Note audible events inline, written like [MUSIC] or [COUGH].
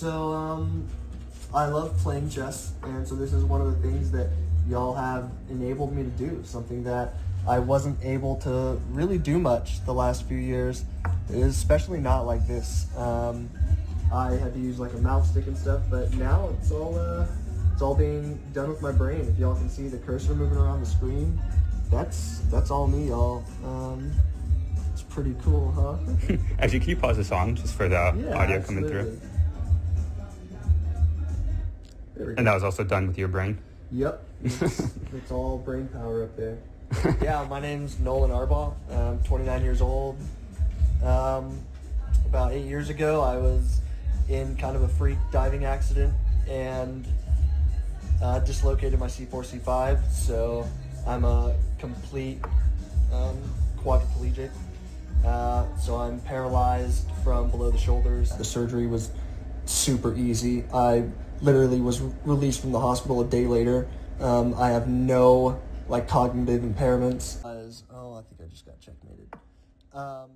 So, um, I love playing chess, and so this is one of the things that y'all have enabled me to do. Something that I wasn't able to really do much the last few years, especially not like this. Um, I had to use like a mouse stick and stuff, but now it's all uh, it's all being done with my brain. If y'all can see the cursor moving around the screen, that's that's all me, y'all. Um, it's pretty cool, huh? [LAUGHS] Actually, can you pause the song just for the Yeah, audio coming through? absolutely. There we go. And that was also done with your brain. Yep. It's, [LAUGHS] it's all brain power up there. [LAUGHS] yeah, my name's Noland Arbaugh. I'm 29 years old. Um, about eight years ago, I was in kind of a freak diving accident and uh, dislocated my C4, C5. So I'm a complete um, quadriplegic. Uh, so I'm paralyzed from below the shoulders. The surgery was super easy. I literally was released from the hospital a day later. Um, I have no like cognitive impairments. As, oh, I think I just got checkmated. Um,